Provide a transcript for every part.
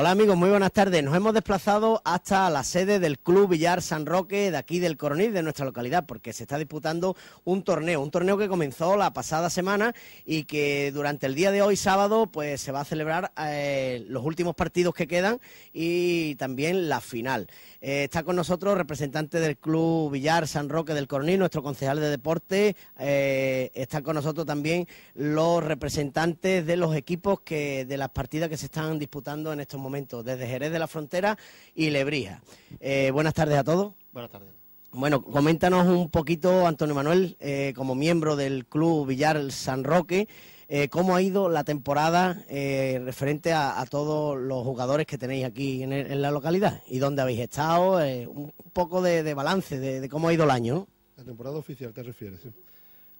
Hola amigos, muy buenas tardes. Nos hemos desplazado hasta la sede del Club Villar San Roque de aquí del Coronil, de nuestra localidad, porque se está disputando un torneo, un torneo que comenzó la pasada semana y que durante el día de hoy, sábado, pues se va a celebrar eh, los últimos partidos que quedan y también la final. Eh, está con nosotros representante del Club Villar San Roque del Coronil, nuestro concejal de deporte. Eh, están con nosotros también los representantes de los equipos que de las partidas que se están disputando en estos momentos, desde Jerez de la Frontera y Lebrija. Eh, buenas tardes a todos. Buenas tardes. Bueno, coméntanos un poquito, Antonio Manuel, eh, como miembro del Club Villar San Roque, eh, cómo ha ido la temporada referente a, todos los jugadores que tenéis aquí en, la localidad y dónde habéis estado, un poco de, balance de, cómo ha ido el año. La temporada oficial te refieres, sí.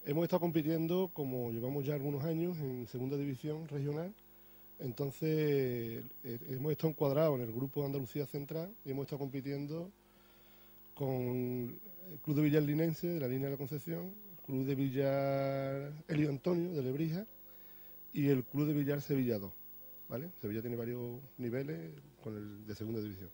Hemos estado compitiendo, como llevamos ya algunos años, en segunda división regional entonces, eh, hemos estado encuadrados en el grupo de Andalucía Central y hemos estado compitiendo con el Club de Villar Linense de la línea de la Concepción, Club de Villar Elio Antonio de Lebrija y el Club de Villar Sevilla 2. ¿vale? Sevilla tiene varios niveles con el de segunda división.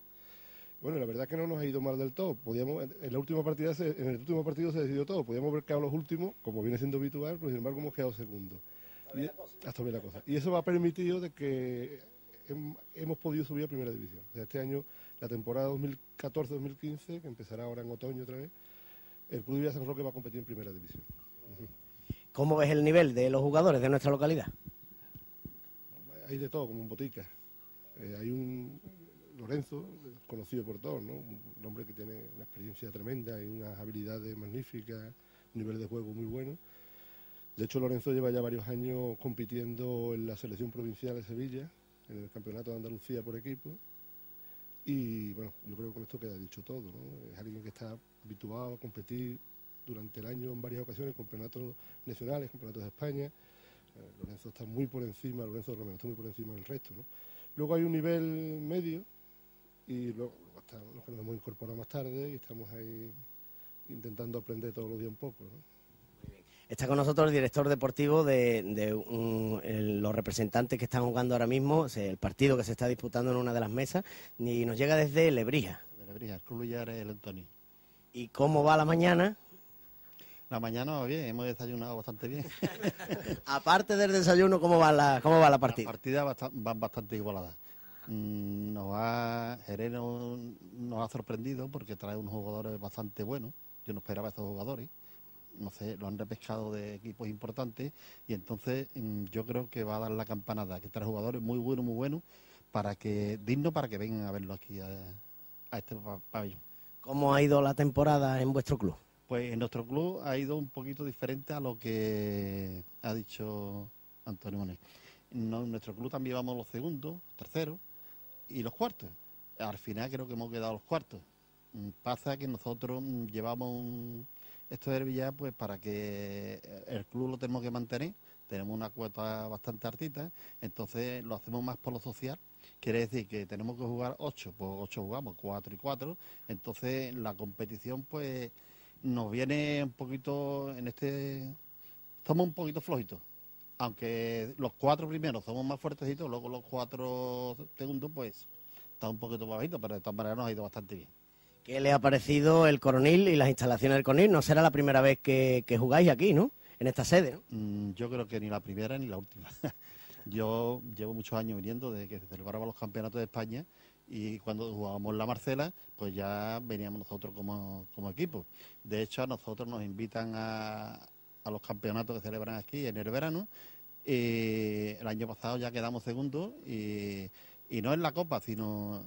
Bueno, la verdad es que no nos ha ido mal del todo. Podíamos, en, la última partida en el último partido se decidió todo. Podíamos haber quedado los últimos, como viene siendo habitual, pero sin embargo hemos quedado segundos hasta la cosa. Y eso va a permitido de que hemos podido subir a primera división. este año, la temporada 2014-2015, que empezará ahora en otoño otra vez, el Club de San Roque va a competir en primera división. ¿Cómo ves el nivel de los jugadores de nuestra localidad? Hay de todo, como un botica. Eh, hay un Lorenzo, conocido por todos, ¿no? un hombre que tiene una experiencia tremenda y unas habilidades magníficas, un nivel de juego muy bueno de hecho, Lorenzo lleva ya varios años compitiendo en la selección provincial de Sevilla, en el Campeonato de Andalucía por equipo. Y bueno, yo creo que con esto queda dicho todo. ¿no? Es alguien que está habituado a competir durante el año en varias ocasiones, campeonatos nacionales, campeonatos de España. Eh, Lorenzo está muy por encima, Lorenzo Romero está muy por encima del resto. Luego hay un nivel medio y luego, hasta los que nos hemos incorporado más tarde y estamos ahí intentando aprender todos los días un poco. Está con nosotros el director deportivo de, los representantes que están jugando ahora mismo, el partido que se está disputando en una de las mesas, y nos llega desde Lebrija. De Lebrija, el Club el Antonio. ¿Y cómo va la mañana? La mañana va bien, hemos desayunado bastante bien. Aparte del desayuno, ¿cómo va la, cómo va la partida? La partida va bastante igualada. Mm, nos ha, nos ha sorprendido porque trae unos jugadores bastante buenos. Yo no esperaba a estos jugadores no sé, lo han repescado de equipos importantes y entonces mm, yo creo que va a dar la campanada, que trae jugadores muy buenos, muy buenos, para que, digno para que vengan a verlo aquí a, este pabellón. ¿Cómo ha ido la temporada en vuestro club? Pues en nuestro club ha ido un poquito diferente a lo que ha dicho Antonio Monet. en nuestro club también vamos los segundos, terceros y los cuartos. Al final creo que hemos quedado los cuartos. Mm, pasa que nosotros mm, llevamos un, esto de Villar, pues para que el club lo tenemos que mantener, tenemos una cuota bastante artita, entonces lo hacemos más por lo social. Quiere decir que tenemos que jugar ocho, pues ocho jugamos, cuatro y cuatro. Entonces la competición, pues nos viene un poquito en este. Estamos un poquito flojitos. Aunque los cuatro primeros somos más fuertecitos, luego los cuatro segundos, pues está un poquito bajito, pero de todas maneras nos ha ido bastante bien. ¿Qué le ha parecido el coronil y las instalaciones del coronil? No será la primera vez que, jugáis aquí, ¿no? En esta sede, mm, yo creo que ni la primera ni la última. yo llevo muchos años viniendo desde que se celebraban los campeonatos de España y cuando jugábamos la Marcela, pues ya veníamos nosotros como, equipo. De hecho, a nosotros nos invitan a, los campeonatos que celebran aquí en el verano. el año pasado ya quedamos segundos y, y no en la copa, sino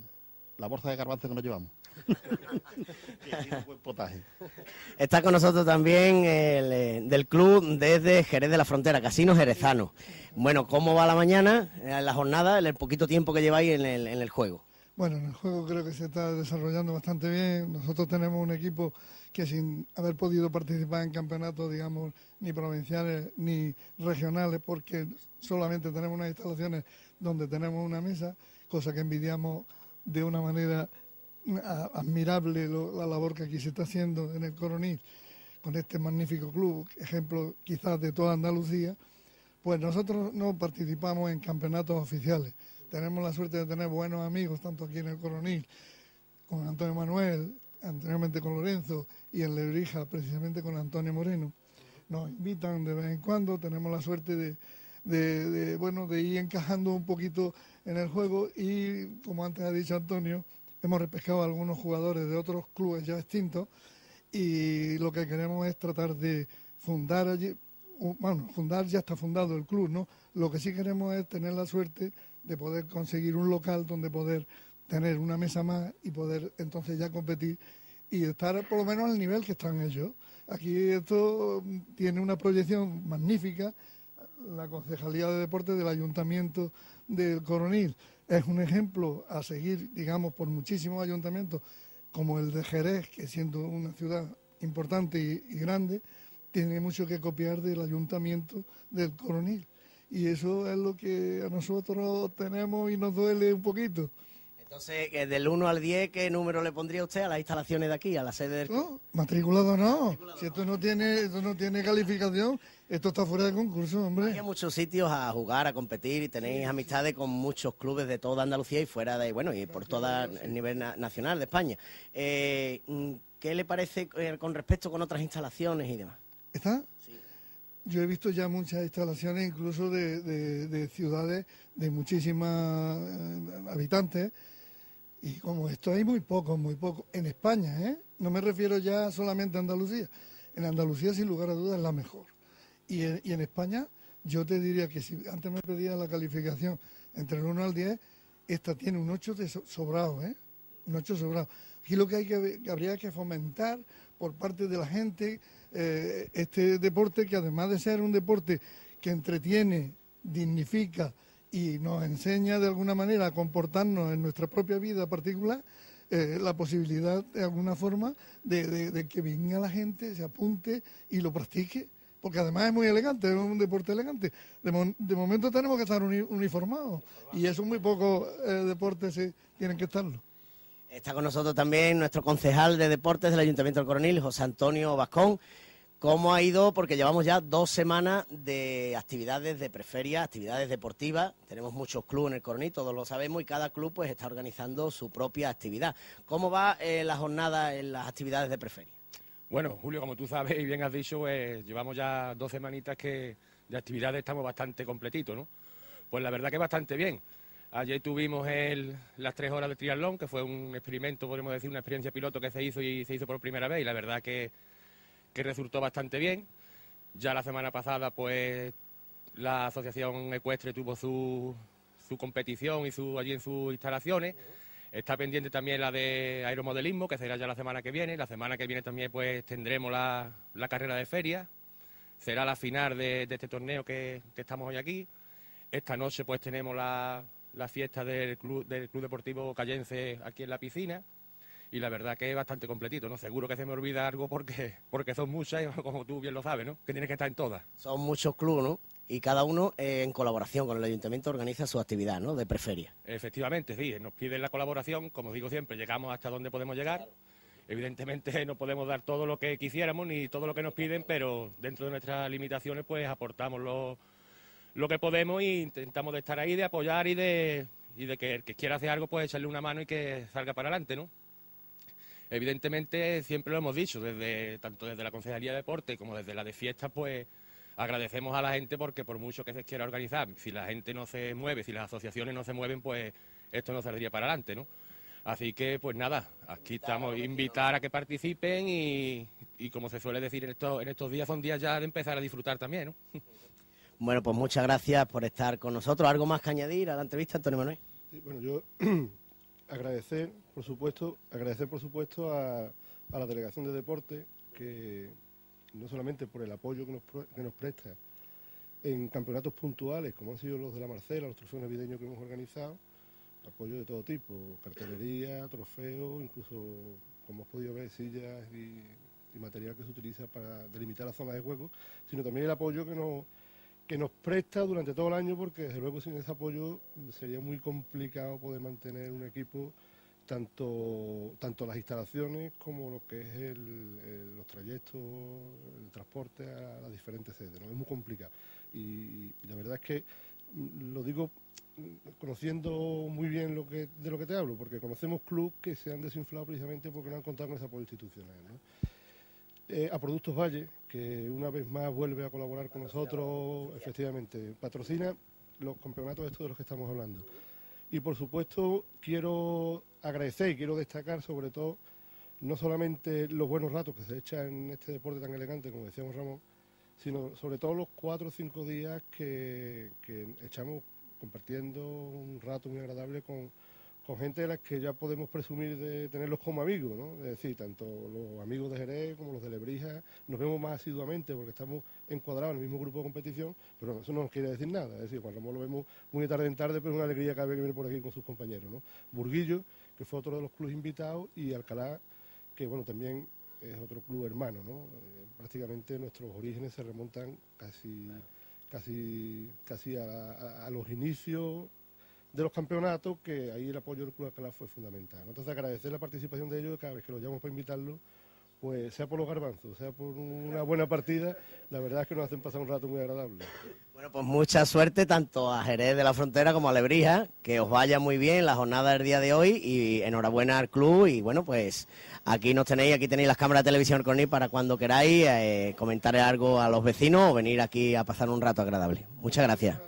la bolsa de garbanzo que nos llevamos. Está con nosotros también el eh, del club desde Jerez de la Frontera, Casino Jerezano. Bueno, ¿cómo va la mañana, en eh, la jornada, el poquito tiempo que lleváis en el, en el juego? Bueno, en el juego creo que se está desarrollando bastante bien. Nosotros tenemos un equipo que sin haber podido participar en campeonatos, digamos, ni provinciales ni regionales, porque solamente tenemos unas instalaciones donde tenemos una mesa, cosa que envidiamos de una manera admirable la labor que aquí se está haciendo en el Coronil con este magnífico club, ejemplo quizás de toda Andalucía, pues nosotros no participamos en campeonatos oficiales, tenemos la suerte de tener buenos amigos, tanto aquí en el Coronil, con Antonio Manuel, anteriormente con Lorenzo, y en Lebrija, precisamente con Antonio Moreno. Nos invitan de vez en cuando, tenemos la suerte de, de, bueno, de ir encajando un poquito en el juego y, como antes ha dicho Antonio, hemos repescado algunos jugadores de otros clubes ya extintos y lo que queremos es tratar de fundar allí, bueno, fundar ya está fundado el club, ¿no? Lo que sí queremos es tener la suerte de poder conseguir un local donde poder tener una mesa más y poder entonces ya competir y estar por lo menos al nivel que están ellos. Aquí esto tiene una proyección magnífica. La Concejalía de Deportes del Ayuntamiento del Coronil es un ejemplo a seguir, digamos, por muchísimos ayuntamientos, como el de Jerez, que siendo una ciudad importante y, y grande, tiene mucho que copiar del ayuntamiento del Coronil. Y eso es lo que a nosotros tenemos y nos duele un poquito. Entonces, del 1 al 10, ¿qué número le pondría usted a las instalaciones de aquí, a la sede del... No, matriculado no. Si esto no tiene esto no tiene calificación, esto está fuera de concurso, hombre. Hay muchos sitios a jugar, a competir y tenéis amistades con muchos clubes de toda Andalucía y fuera de, bueno, y por todo el nivel nacional de España. Eh, ¿Qué le parece eh, con respecto con otras instalaciones y demás? ¿Está? Sí. Yo he visto ya muchas instalaciones, incluso de, de ciudades de muchísimas eh, habitantes, y como esto hay muy poco, muy poco. En España, ¿eh? No me refiero ya solamente a Andalucía. En Andalucía, sin lugar a dudas, es la mejor. Y en, España, yo te diría que si antes me pedía la calificación entre el 1 al 10, esta tiene un 8 de sobrado, ¿eh? Un 8 sobrado. Aquí lo que, hay que, habría que fomentar por parte de la gente eh, este deporte, que además de ser un deporte que entretiene, dignifica, y nos enseña de alguna manera a comportarnos en nuestra propia vida particular, eh, la posibilidad de alguna forma de, que venga la gente, se apunte y lo practique, porque además es muy elegante, es un deporte elegante. De, momento tenemos que estar uniformados y eso muy pocos eh, deportes tienen que estarlo. Está con nosotros también nuestro concejal de deportes del Ayuntamiento del Coronil, José Antonio Vascón. ¿Cómo ha ido? Porque llevamos ya dos semanas de actividades de preferia, actividades deportivas. Tenemos muchos clubes en el Coronil, todos lo sabemos, y cada club pues está organizando su propia actividad. ¿Cómo va eh, la jornada en las actividades de preferia? Bueno, Julio, como tú sabes y bien has dicho, pues, llevamos ya dos semanitas que de actividades estamos bastante completitos, ¿no? Pues la verdad que bastante bien. Ayer tuvimos las tres horas de triatlón, que fue un experimento, podemos decir, una experiencia piloto que se hizo y se hizo por primera vez, y la verdad que resultó bastante bien. Ya la semana pasada, pues, la Asociación Ecuestre tuvo su, su competición y su, allí en sus instalaciones. Está pendiente también la de aeromodelismo, que será ya la semana que viene. La semana que viene también pues tendremos la, carrera de feria. Será la final de, este torneo que, estamos hoy aquí. Esta noche pues tenemos la, la fiesta del club, del club Deportivo Callense aquí en la piscina y la verdad que es bastante completito, ¿no? Seguro que se me olvida algo porque, porque son muchas, como tú bien lo sabes, ¿no? Que tienes que estar en todas. Son muchos clubes, ¿no? Y cada uno eh, en colaboración con el ayuntamiento organiza su actividad, ¿no? De preferia. Efectivamente, sí. Nos piden la colaboración, como digo siempre, llegamos hasta donde podemos llegar. Evidentemente no podemos dar todo lo que quisiéramos ni todo lo que nos piden, pero dentro de nuestras limitaciones pues aportamos lo, lo que podemos e intentamos de estar ahí, de apoyar y de, y de que el que quiera hacer algo pues echarle una mano y que salga para adelante, ¿no? Evidentemente, siempre lo hemos dicho, desde tanto desde la Concejalía de Deporte como desde la de fiestas, pues agradecemos a la gente porque por mucho que se quiera organizar, si la gente no se mueve, si las asociaciones no se mueven, pues esto no saldría para adelante, ¿no? Así que, pues nada, aquí estamos, invitar a que participen y, como se suele decir en estos, en estos días, son días ya de empezar a disfrutar también, ¿no? Bueno, pues muchas gracias por estar con nosotros. ¿Algo más que añadir a la entrevista, Antonio Manuel? bueno, yo agradecer, por supuesto, agradecer por supuesto a, la Delegación de Deporte que no solamente por el apoyo que nos, que nos presta en campeonatos puntuales, como han sido los de la Marcela, los trofeos navideños que hemos organizado, apoyo de todo tipo, cartelería, trofeos, incluso, como hemos podido ver, sillas y, material que se utiliza para delimitar la zona de juego, sino también el apoyo que nos que nos presta durante todo el año porque desde luego sin ese apoyo sería muy complicado poder mantener un equipo tanto, tanto las instalaciones como lo que es los trayectos, el transporte a las diferentes sedes. ¿no? Es muy complicado. Y, la verdad es que lo digo conociendo muy bien lo que, de lo que te hablo, porque conocemos clubes que se han desinflado precisamente porque no han contado con ese apoyo institucional. Eh, a Productos Valle, que una vez más vuelve a colaborar con nosotros, efectivamente, patrocina los campeonatos estos de los que estamos hablando. Y por supuesto quiero agradecer y quiero destacar sobre todo no solamente los buenos ratos que se echan en este deporte tan elegante, como decíamos Ramón, sino sobre todo los cuatro o cinco días que, que echamos compartiendo un rato muy agradable con, gente de las que ya podemos presumir de tenerlos como amigos, ¿no? Es decir, tanto los amigos de Jerez como los de Lebrija nos vemos más asiduamente porque estamos encuadrados en el mismo grupo de competición, pero eso no nos quiere decir nada. Es decir, cuando lo vemos muy de tarde en tarde, pero es una alegría cada vez que viene por aquí con sus compañeros, ¿no? Burguillo, que fue otro de los clubes invitados, y Alcalá, que bueno, también es otro club hermano, ¿no? Eh, prácticamente nuestros orígenes se remontan casi casi, casi a, los inicios de los campeonatos, que ahí el apoyo del Club Alcalá fue fundamental. Entonces agradecer la participación de ellos cada vez que los llamamos para invitarlos, pues sea por los garbanzos, sea por una buena partida, la verdad es que nos hacen pasar un rato muy agradable. Bueno, pues mucha suerte tanto a Jerez de la Frontera como a Lebrija, que os vaya muy bien la jornada del día de hoy y enhorabuena al club y bueno, pues aquí nos tenéis, aquí tenéis las cámaras de televisión con para cuando queráis eh, comentar algo a los vecinos o venir aquí a pasar un rato agradable. Muchas gracias.